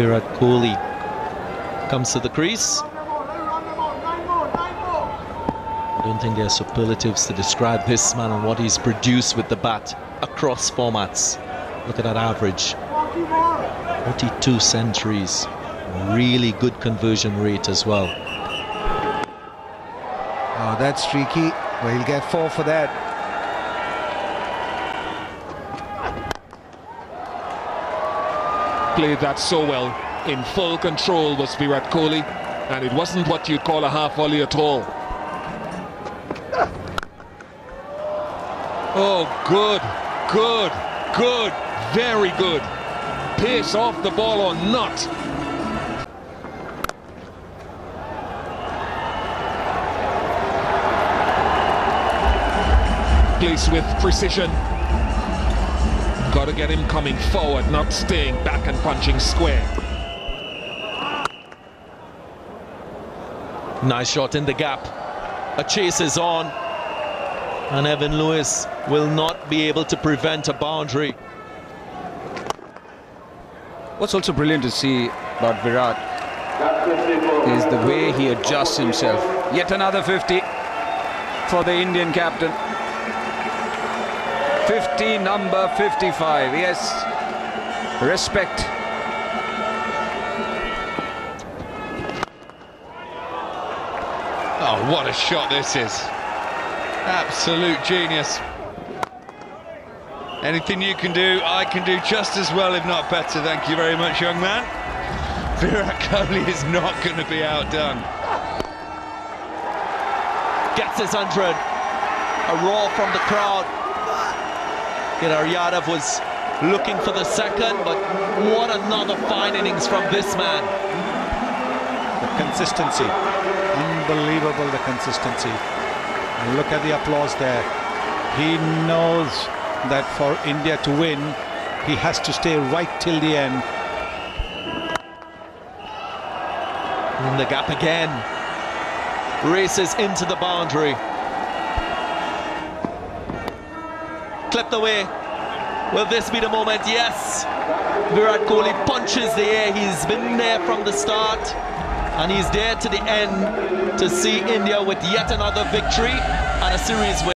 Virat Kohli comes to the crease. I don't think there are superlatives to describe this man and what he's produced with the bat across formats. Look at that average 42 centuries, really good conversion rate as well. Oh, that's streaky. Well, he'll get four for that. Played that so well. In full control was Virat Kohli, and it wasn't what you'd call a half volley at all. Oh, good, good, good, very good. Pace off the ball or not. Place with precision. Got to get him coming forward, not staying back and punching square. Nice shot in the gap. A chase is on. And Evan Lewis will not be able to prevent a boundary. What's also brilliant to see about Virat is the way he adjusts himself. Yet another 50 for the Indian captain. 50, number 55. Yes, respect. Oh, what a shot this is. Absolute genius. Anything you can do, I can do just as well, if not better. Thank you very much, young man. Virat Kohli is not going to be outdone. Gets his 100. A roar from the crowd. Kedar Jadhav was looking for the second, but what another fine innings from this man. The consistency. Unbelievable, the consistency. And look at the applause there. He knows that for India to win, he has to stay right till the end. In the gap again. Races into the boundary. Clipped away. Will this be the moment? Yes. Virat Kohli punches the air. He's been there from the start. And he's there to the end to see India with yet another victory and a series win.